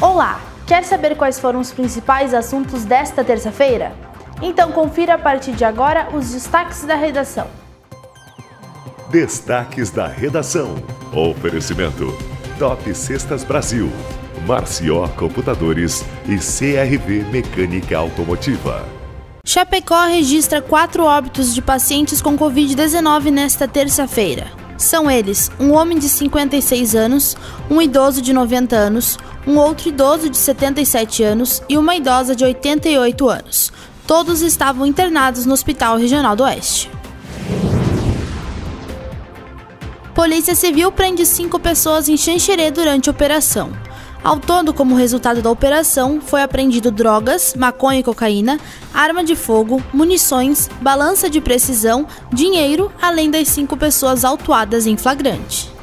Olá! Quer saber quais foram os principais assuntos desta terça-feira? Então confira a partir de agora os destaques da redação. Destaques da redação. Oferecimento: Top Cestas Brasil, Marció Computadores e CRV Mecânica Automotiva. Chapecó registra quatro óbitos de pacientes com Covid-19 nesta terça-feira. São eles um homem de 56 anos, um idoso de 90 anos, um outro idoso de 77 anos e uma idosa de 88 anos. Todos estavam internados no Hospital Regional do Oeste. Polícia Civil prende cinco pessoas em Xanxerê durante a operação. Ao todo, como resultado da operação, foi apreendido drogas, maconha e cocaína, arma de fogo, munições, balança de precisão, dinheiro, além das cinco pessoas autuadas em flagrante.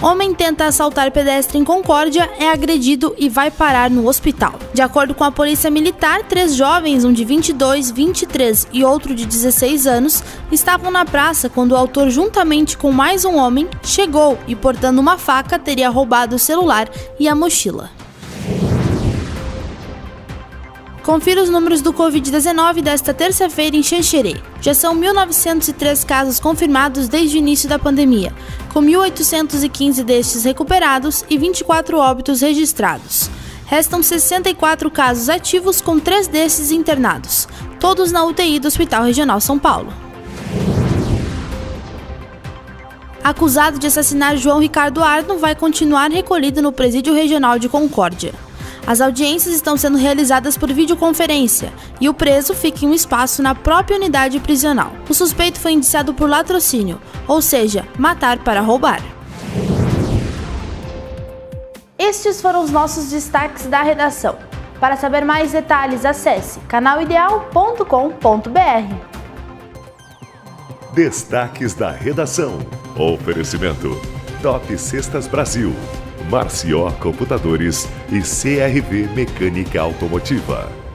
Homem tenta assaltar pedestre em Concórdia, é agredido e vai parar no hospital. De acordo com a polícia militar, três jovens, um de 22, 23 e outro de 16 anos, estavam na praça quando o autor, juntamente com mais um homem, chegou e, portando uma faca, teria roubado o celular e a mochila. Confira os números do Covid-19 desta terça-feira em Xanxerê. Já são 1.903 casos confirmados desde o início da pandemia, com 1.815 destes recuperados e 24 óbitos registrados. Restam 64 casos ativos, com três desses internados, todos na UTI do Hospital Regional São Paulo. Acusado de assassinar João Ricardo Arno vai continuar recolhido no Presídio Regional de Concórdia. As audiências estão sendo realizadas por videoconferência e o preso fica em um espaço na própria unidade prisional. O suspeito foi indiciado por latrocínio, ou seja, matar para roubar. Estes foram os nossos destaques da redação. Para saber mais detalhes, acesse canalideal.com.br. Destaques da redação. Oferecimento: Top Cestas Brasil. Marció Computadores e CRV Mecânica Automotiva.